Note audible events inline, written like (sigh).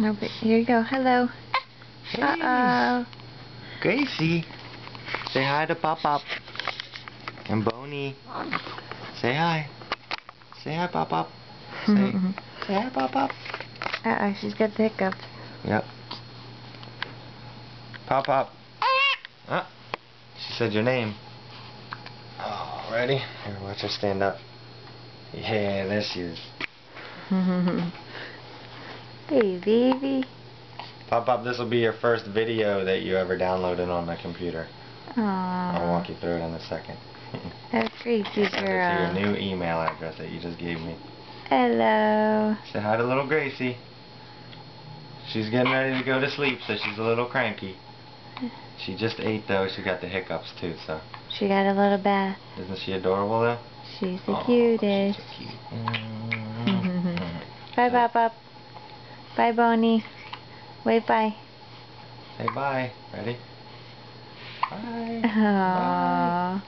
No, but here you go. Hello. Hey, Uh-oh. Gracie. Say hi to Pop Pop. And Boney. Say hi. Say hi, Pop Pop. Say, (laughs) say hi, Pop Pop. Uh-oh, she's got the hiccups. Yep. Pop Pop. Ah. She said your name. Oh, ready? Here, watch her stand up. Yeah, there she is. (laughs) hey, baby. Pop Pop, this will be your first video that you ever downloaded on the computer. I'll walk you through it in a second. (laughs) That's Gracie Send it to your new email address that you just gave me. Hello. Say hi to little Gracie. She's getting ready to go to sleep, so she's a little cranky. She just ate though. She got the hiccups too, so She got a little bath. isn't she adorable though? She's the cutest. She's so cute. Mm-hmm. (laughs) Bye, Pop Pop. Bye, Bonnie. Wait, bye. Say bye. Ready? Bye. Aww.